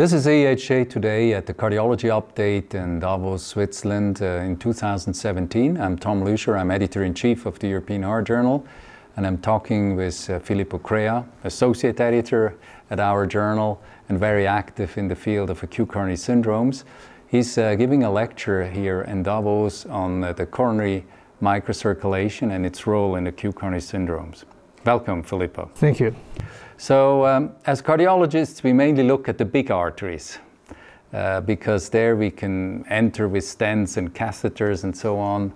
This is EHJ today at the cardiology update in Davos, Switzerland uh, in 2017. I'm Tom Lüscher, I'm editor in chief of the European Heart Journal, and I'm talking with uh, Filippo Crea, associate editor at our journal and very active in the field of acute coronary syndromes. He's uh, giving a lecture here in Davos on uh, the coronary microcirculation and its role in acute coronary syndromes. Welcome, Filippo. Thank you. So, um, as cardiologists, we mainly look at the big arteries uh, because there we can enter with stents and catheters and so on.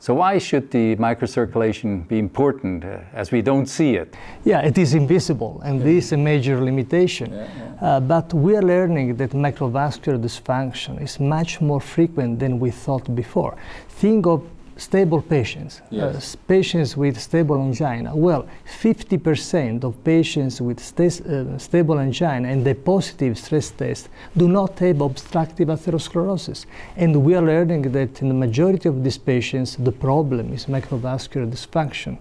So, why should the microcirculation be important uh, as we don't see it? Yeah, it is invisible, and yeah. this is a major limitation. Yeah, yeah. Uh, but we are learning that microvascular dysfunction is much more frequent than we thought before. Think of stable patients, uh, yes. uh, patients with stable angina. Well, 50% of patients with uh, stable angina and the positive stress test do not have obstructive atherosclerosis. And we are learning that in the majority of these patients, the problem is microvascular dysfunction.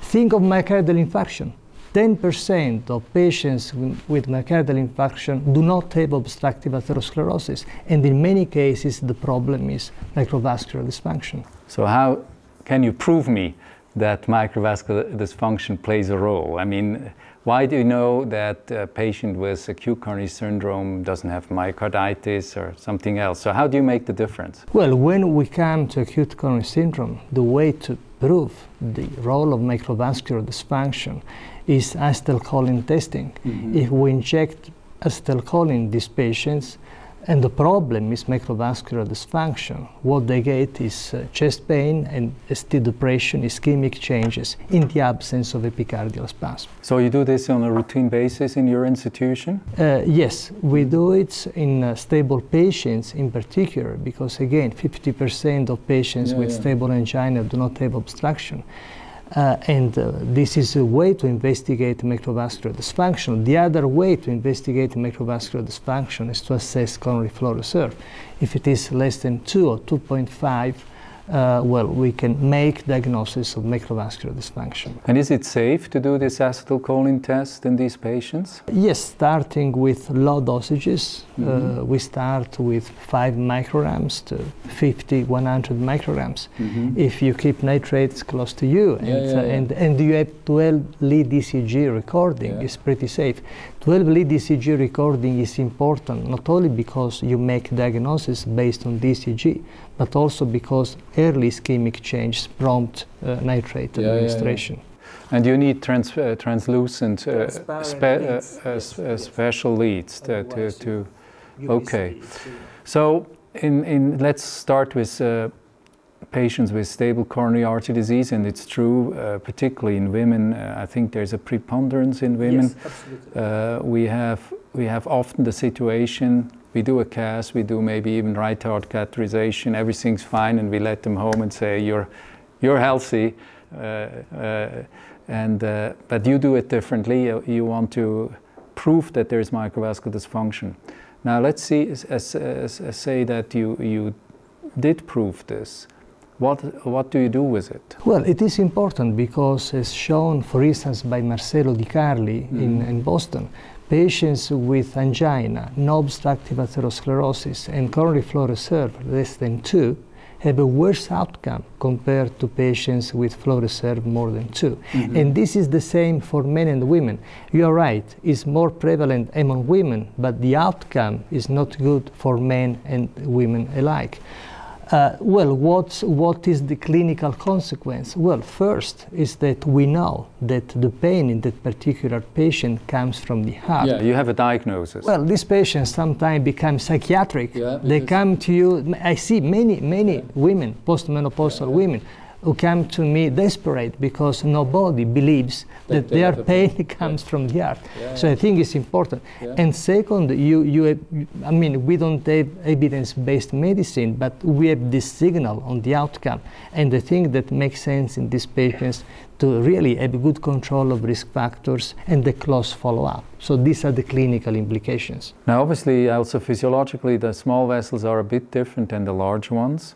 Think of myocardial infarction. 10% of patients with myocardial infarction do not have obstructive atherosclerosis, and in many cases the problem is microvascular dysfunction. So how can you prove me that microvascular dysfunction plays a role? I mean, why do you know that a patient with acute coronary syndrome doesn't have myocarditis or something else? So how do you make the difference? Well, when we come to acute coronary syndrome, the way to prove the role of microvascular dysfunction is acetylcholine testing. Mm-hmm. If we inject acetylcholine these patients, and the problem is microvascular dysfunction. What they get is uh, chest pain and ST depression, ischemic changes in the absence of epicardial spasm. So you do this on a routine basis in your institution? Uh, yes, we do it in uh, stable patients in particular because again, 50% of patients yeah, with yeah. stable angina do not have obstruction. Uh, and uh, this is a way to investigate microvascular dysfunction. The other way to investigate microvascular dysfunction is to assess coronary flow reserve. If it is less than 2 or 2.5, uh, well, we can make diagnosis of microvascular dysfunction. And is it safe to do this acetylcholine test in these patients? Yes, starting with low dosages. Mm -hmm. uh, mm-hmm. we start with 5 micrograms to 50, 100 micrograms. Mm -hmm. If you keep nitrates close to you and, yeah, yeah, yeah. and, and you have 12 lead ECG recording, it's pretty safe. 12 lead ECG recording is important not only because you make diagnosis based on DCG, but also because early ischemic changes prompt uh, nitrate yeah, administration. Yeah, yeah. And you need trans uh, translucent uh, spe uh, uh, special leads to, to, to okay. So in, in, let's start with patients with stable coronary artery disease, and it's true, uh, particularly in women. Uh, I think there's a preponderance in women. Yes, absolutely. Uh, we have we have often the situation we do a cath, we do maybe even right heart catheterization, everything's fine, and we let them home and say you're you're healthy. Uh, uh, and uh, but you do it differently. You, you want to prove that there is microvascular dysfunction. Now let's see, as, as, as say that you you did prove this. What, what do you do with it? Well, it is important because, as shown, for instance, by Marcelo Di Carli mm. in, in Boston, patients with angina, no obstructive atherosclerosis, and coronary flow reserve less than 2 have a worse outcome compared to patients with flow reserve more than 2. Mm-hmm. And this is the same for men and women. You are right, it's more prevalent among women, but the outcome is not good for men and women alike. Uh, well, what's, what is the clinical consequence? Well, first is that we know that the pain in that particular patient comes from the heart. Yeah, you have a diagnosis. Well, these patients sometimes become psychiatric. Yeah, they come to you. I see many, many yeah. women, postmenopausal yeah, women, who come to me desperate because nobody believes that, that their pain comes yeah. from the heart. Yeah, so I think it's important. And second, you, you have, I mean, we don't have evidence-based medicine, but we have this signal on the outcome. And I think that makes sense in these patients to really have good control of risk factors and the close follow-up. So these are the clinical implications. Now, obviously, also physiologically, the small vessels are a bit different than the large ones.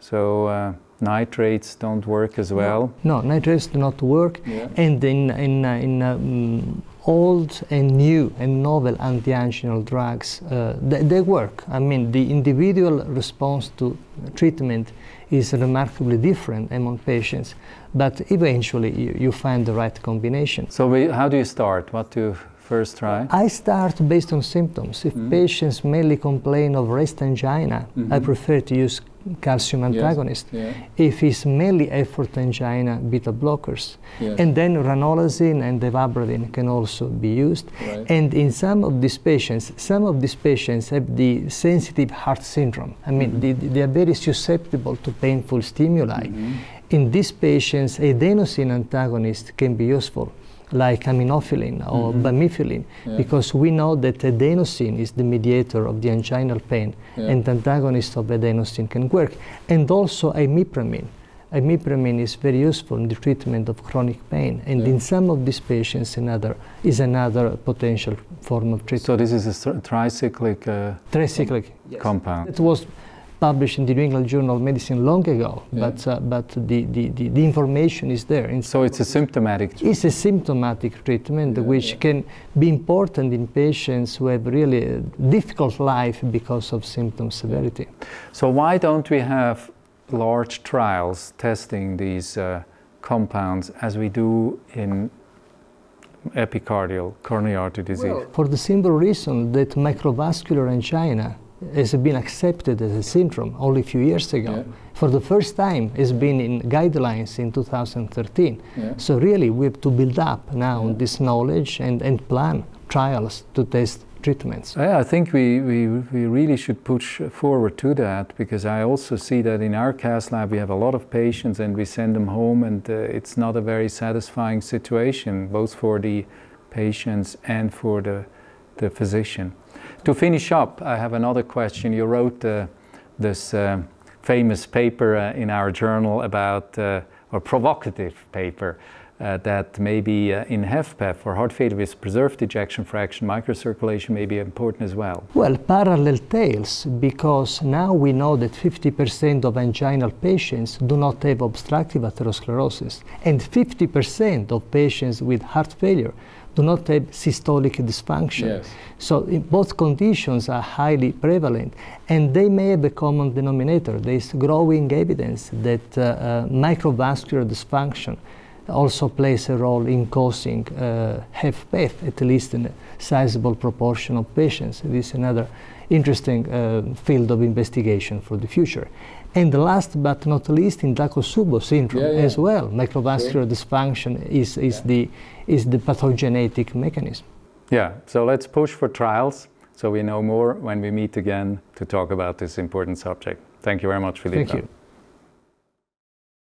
So uh, nitrates don't work as well. No, no nitrates do not work. Yeah. And in, in, uh, in um, old and new and novel anti-anginal drugs, uh, they, they, work. I mean, the individual response to treatment is remarkably different among patients, but eventually you, you find the right combination. So we, how do you start? What do you first try? I start based on symptoms. If mm. patients mainly complain of rest angina, mm -hmm. I prefer to use calcium antagonist. Yes. Yeah. If it's mainly effort angina, beta blockers. Yes. And then ranolazine and ivabradine can also be used. Right. And in some of these patients, some of these patients have the sensitive heart syndrome. I mean, mm -hmm. they, they, are very susceptible to painful stimuli. Mm -hmm. In these patients, adenosine antagonist can be useful like aminophylline or mm-hmm. bamifylline, yeah. because we know that adenosine is the mediator of the anginal pain, yeah. and antagonist of adenosine can work. And also imipramine. Imipramine is very useful in the treatment of chronic pain, and yeah. in some of these patients, another is another potential form of treatment. So this is a tricyclic, uh, tricyclic compound. It was published in the New England Journal of Medicine long ago, yeah. but, uh, but the, the, the, the, information is there. And so it's a symptomatic treatment? It's a symptomatic treatment yeah, which yeah. can be important in patients who have really a difficult life because of symptom severity. So why don't we have large trials testing these uh, compounds as we do in epicardial coronary artery disease? Well, for the simple reason that microvascular angina has been accepted as a syndrome only a few years ago. Yeah. For the first time, it's been in guidelines in 2013. Yeah. So really, we have to build up now yeah. this knowledge and, and plan trials to test treatments. I think we, we, we really should push forward to that because I also see that in our cath lab we have a lot of patients and we send them home and uh, it's not a very satisfying situation both for the patients and for the, the physician. To finish up, I have another question. You wrote uh, this uh, famous paper uh, in our journal about, uh, or provocative paper, uh, that maybe uh, in HFpEF for heart failure with preserved ejection fraction, microcirculation may be important as well. Well, parallel tales, because now we know that 50% of anginal patients do not have obstructive atherosclerosis, and 50% of patients with heart failure do not have systolic dysfunction. Yes. So both conditions are highly prevalent and they may have a common denominator. There is growing evidence that uh, uh, microvascular dysfunction also plays a role in causing uh, HFpEF, at least in a sizable proportion of patients. This is another interesting uh, field of investigation for the future. And the last but not least, in Takotsubo syndrome yeah, yeah. as well, microvascular sure. dysfunction is, is, yeah. the, is the pathogenetic mechanism. Yeah, so let's push for trials so we know more when we meet again to talk about this important subject. Thank you very much, Filippo. Thank you.